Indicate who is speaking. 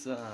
Speaker 1: It's uh